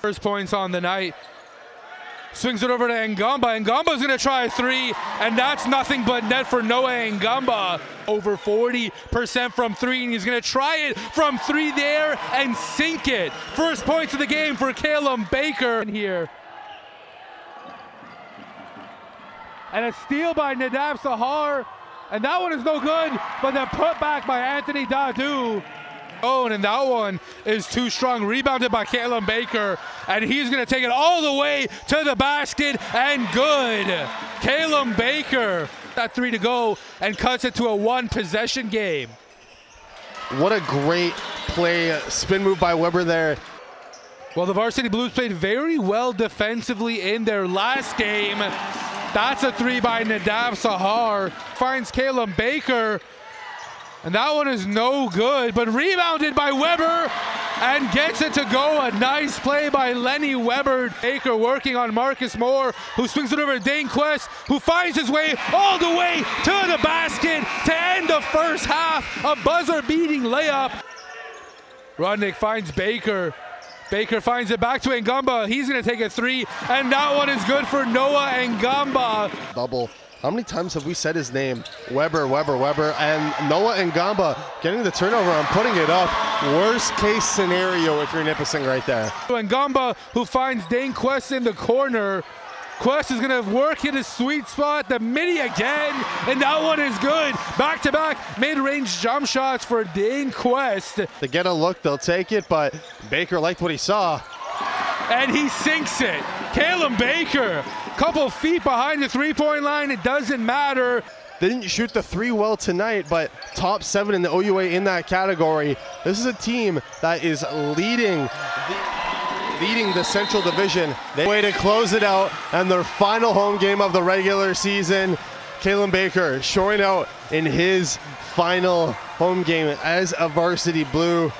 First points on the night. Swings it over to Ngamba. Ngamba's going to try a three, and that's nothing but net for Noah Ngamba. Over 40% from three, and he's going to try it from three there and sink it. First points of the game for Caleb Baker here. And a steal by Nadav Sahar. And that one is no good, but then put back by Anthony Dadu. Oh, and that one is too strong. Rebounded by Caleb Baker, and he's going to take it all the way to the basket, and good. Caleb Baker, that three to go, and cuts it to a one possession game. What a great play, spin move by Weber there. Well, the Varsity Blues played very well defensively in their last game. That's a three by Nadav Sahar. Finds Caleb Baker. And that one is no good, but rebounded by Weber and gets it to go. A nice play by Lenny Weber. Baker working on Marcus Moore, who swings it over to Dane Quest, who finds his way all the way to the basket to end the first half. A buzzer beating layup. Rudnick finds Baker. Baker finds it back to Ngamba. He's going to take a three, and that one is good for Noah Ngamba. Double. How many times have we said his name? Weber, Weber, Weber, and Noah Ngamba getting the turnover and putting it up. Worst case scenario if you're Nipissing right there. Ngamba, who finds Dane Quest in the corner. Quest is going to work in his sweet spot. The midi again, and that one is good. Back to back mid range jump shots for Dane Quest. They get a look, they'll take it, but Baker liked what he saw. And he sinks it. Caleb Baker, a couple feet behind the three point line. It doesn't matter. They didn't shoot the three well tonight, but top seven in the OUA in that category. This is a team that is leading the leading the Central Division. They way to close it out and their final home game of the regular season. Caleb Baker showing out in his final home game as a varsity blue.